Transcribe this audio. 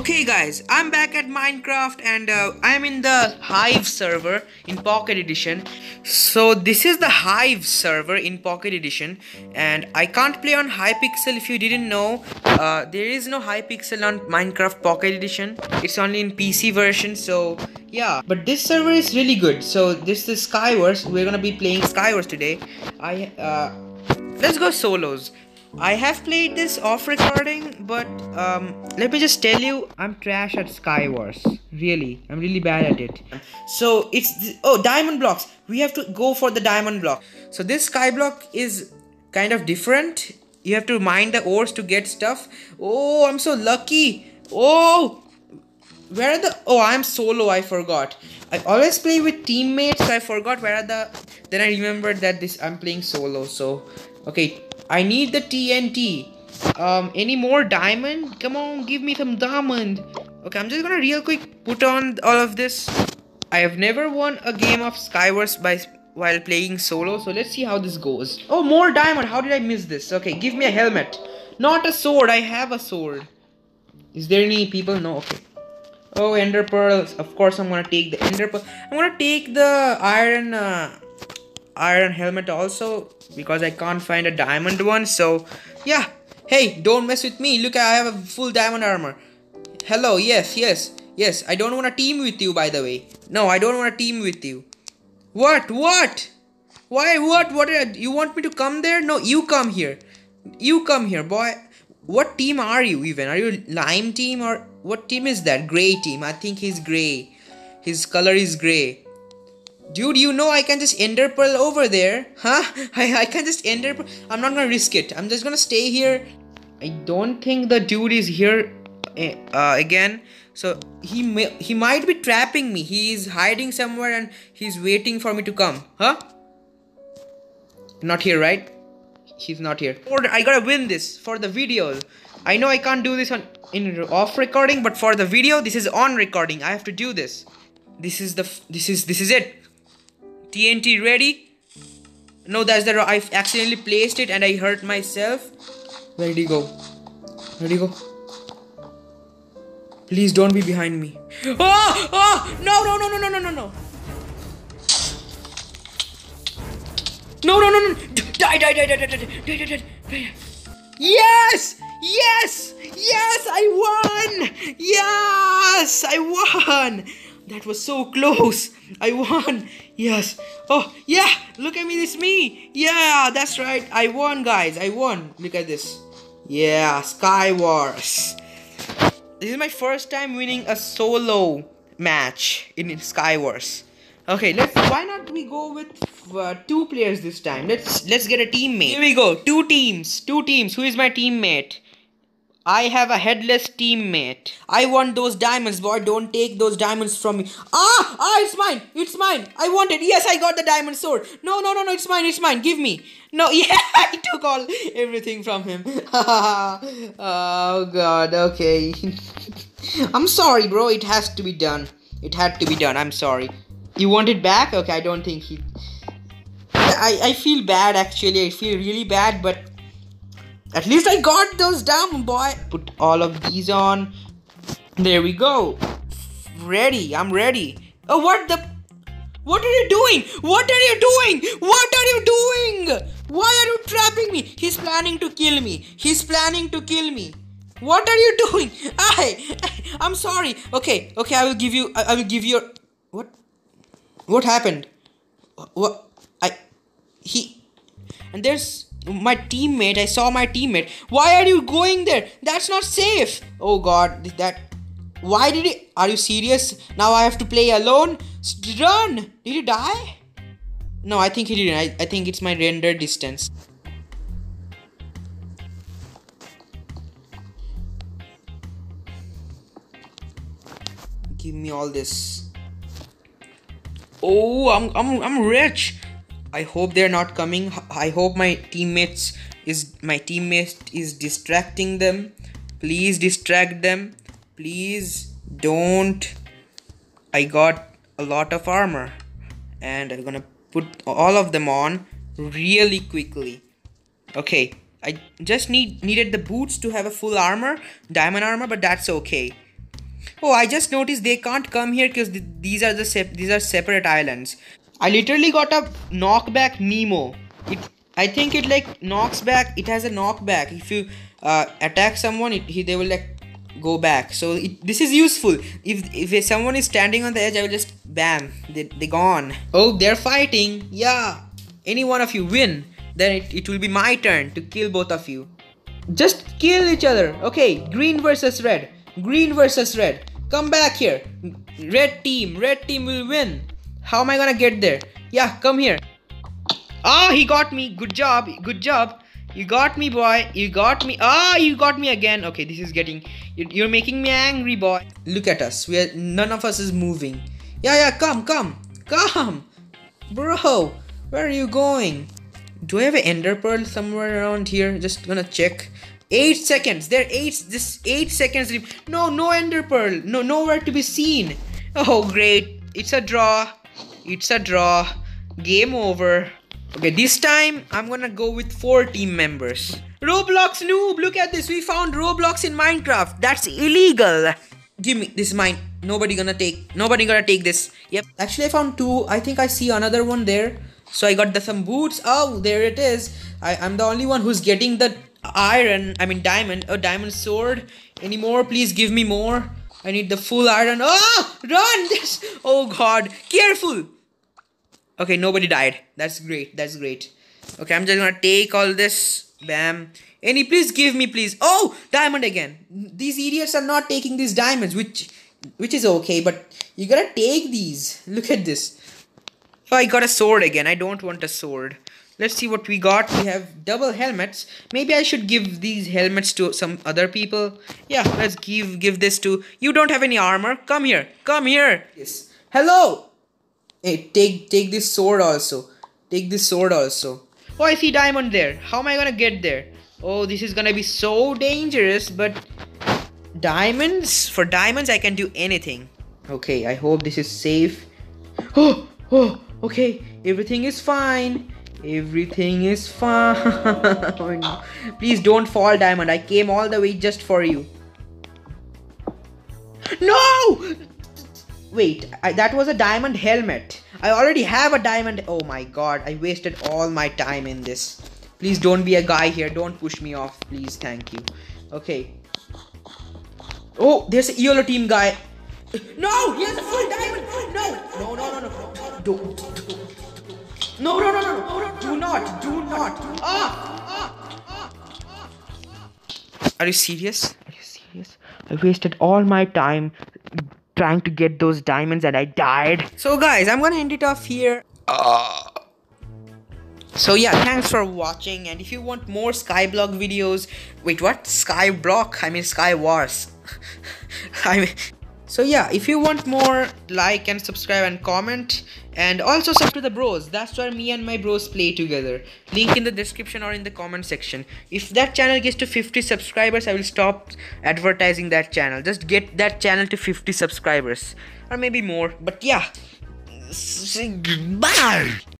Okay guys, I'm back at Minecraft and uh, I'm in the Hive server in Pocket Edition. So this is the Hive server in Pocket Edition and I can't play on Hypixel if you didn't know. Uh, there is no Hypixel on Minecraft Pocket Edition. It's only in PC version so yeah. But this server is really good. So this is Skywars. We're gonna be playing Skywars today. I uh, Let's go solos. I have played this off recording, but um, let me just tell you, I'm trash at Skywars. Really, I'm really bad at it. So it's oh diamond blocks. We have to go for the diamond block. So this sky block is kind of different. You have to mine the ores to get stuff. Oh, I'm so lucky. Oh, where are the? Oh, I'm solo. I forgot. I always play with teammates, so I forgot where are the. Then I remembered that this I'm playing solo. So okay, I need the TNT. Um, any more diamond? Come on, give me some diamond. Okay, I'm just gonna real quick put on all of this. I have never won a game of Skywars by while playing solo, so let's see how this goes. Oh, more diamond. How did I miss this? Okay, give me a helmet. Not a sword. I have a sword. Is there any people? No. Okay. Oh, ender pearls. Of course, I'm gonna take the ender pearl. I'm gonna take the iron. Uh, iron helmet also because I can't find a diamond one so yeah. Hey don't mess with me. Look I have a full diamond armor. Hello yes yes yes. I don't want to team with you by the way. No I don't want to team with you. What? What? Why? What? What you want me to come there? No you come here. You come here boy. What team are you even? Are you lime team or what team is that? Gray team. I think he's gray. His color is gray Dude, you know I can just ender pearl over there. Huh? I, I can just ender pearl. I'm not gonna risk it. I'm just gonna stay here. I don't think the dude is here eh, uh, again. So he may, he might be trapping me. He is hiding somewhere and he's waiting for me to come. Huh? Not here, right? He's not here. I gotta win this for the video. I know I can't do this on in off recording, but for the video, this is on recording. I have to do this. This is the this is this is it. TNT ready? No, that's the I accidentally placed it and I hurt myself. Where did he go? Where did he go? Please don't be behind me. Oh! Oh! No, no, no, no, no, no, no, no. No, no, no. Die, die, die, die, die, die, die, die, die, die. Yes! Yes! Yes! I won! Yes! I won! That was so close. I won. Yes. Oh, yeah. Look at me. This me. Yeah, that's right. I won, guys. I won. Look at this. Yeah, Skywars. This is my first time winning a solo match in Skywars. Okay, let's. Why not we go with uh, two players this time? Let's let's get a teammate. Here we go. Two teams. Two teams. Who is my teammate? I have a headless teammate. I want those diamonds, boy. Don't take those diamonds from me. Ah! Ah, it's mine. It's mine. I want it. Yes, I got the diamond sword. No, no, no, no. It's mine. It's mine. Give me. No, yeah, I took all everything from him. oh god. Okay. I'm sorry, bro. It has to be done. It had to be done. I'm sorry. You want it back? Okay, I don't think he. I I feel bad actually. I feel really bad, but at least I got those down, boy. Put all of these on. There we go. Ready. I'm ready. Oh, what the? What are you doing? What are you doing? What are you doing? Why are you trapping me? He's planning to kill me. He's planning to kill me. What are you doing? I, I'm sorry. Okay, okay. I will give you. I, I will give you. What? What happened? What? I. He. And there's my teammate i saw my teammate. Why are you going there? That's not safe. Oh god that why did he are you serious? Now i have to play alone? Run. Did he die? No i think he didn't. I, I think it's my render distance. Give me all this. Oh i'm i'm, I'm rich I hope they're not coming. I hope my teammates is my teammate is distracting them. Please distract them. Please don't. I got a lot of armor and I'm gonna put all of them on really quickly. Okay, I just need needed the boots to have a full armor, diamond armor, but that's okay. Oh, I just noticed they can't come here because th these are the these are separate islands. I literally got a knockback Nemo. It I think it like knocks back. It has a knockback. If you uh, attack someone, it, he, they will like go back. So it, this is useful. If if someone is standing on the edge, I will just bam, they they gone. Oh, they're fighting. Yeah, any one of you win, then it, it will be my turn to kill both of you. Just kill each other. Okay, green versus red. Green versus red. Come back here. Red team. Red team will win. How am I gonna get there? Yeah, come here. Ah, oh, he got me. Good job. Good job. You got me, boy. You got me. Ah, oh, you got me again. Okay, this is getting. You're making me angry, boy. Look at us. We are. None of us is moving. Yeah, yeah. Come, come, come, bro. Where are you going? Do I have an ender pearl somewhere around here? Just gonna check. Eight seconds. There eight. This eight seconds. No, no ender pearl. No, nowhere to be seen. Oh, great. It's a draw. It's a draw. Game over. Okay, this time I'm gonna go with four team members. Roblox noob, look at this. We found Roblox in Minecraft. That's illegal. Give me this is mine. Nobody gonna take. Nobody gonna take this. Yep. Actually, I found two. I think I see another one there. So I got the some boots. Oh, there it is. I, I'm the only one who's getting the iron. I mean diamond. A diamond sword. Any more? Please give me more. I need the full iron. Oh, run! This. Oh God! Careful. Okay, nobody died. That's great. That's great. Okay, I'm just gonna take all this. Bam. Any, please give me, please. Oh, diamond again. These idiots are not taking these diamonds, which, which is okay, but you gotta take these. Look at this. Oh, I got a sword again. I don't want a sword. Let's see what we got. We have double helmets. Maybe I should give these helmets to some other people. Yeah, let's give give this to... You don't have any armor. Come here. Come here. Yes. Hello. Hey, take take this sword also. Take this sword also. Oh, I see diamond there. How am I gonna get there? Oh, this is gonna be so dangerous, but diamonds? For diamonds, I can do anything. Okay, I hope this is safe. Oh, oh, okay. Everything is fine. Everything is fine. Please don't fall, diamond. I came all the way just for you. No! Wait, I, that was a diamond helmet. I already have a diamond. Oh my god, I wasted all my time in this. Please don't be a guy here. Don't push me off. Please, thank you. Okay. Oh, there's a yellow team guy. No, he has a full diamond. No, no, no, no, no. Don't. No, no, no, no. no. Do not. Do not. Ah. Are you serious? Are you serious? I wasted all my time trying to get those diamonds and I died. So guys, I'm gonna end it off here. Uh, so yeah, thanks for watching and if you want more Skyblock videos, wait what? Skyblock? I mean Sky Wars. I mean so yeah, if you want more, like and subscribe and comment. And also sub to the bros. That's where me and my bros play together. Link in the description or in the comment section. If that channel gets to 50 subscribers, I will stop advertising that channel. Just get that channel to 50 subscribers. Or maybe more. But yeah. Bye.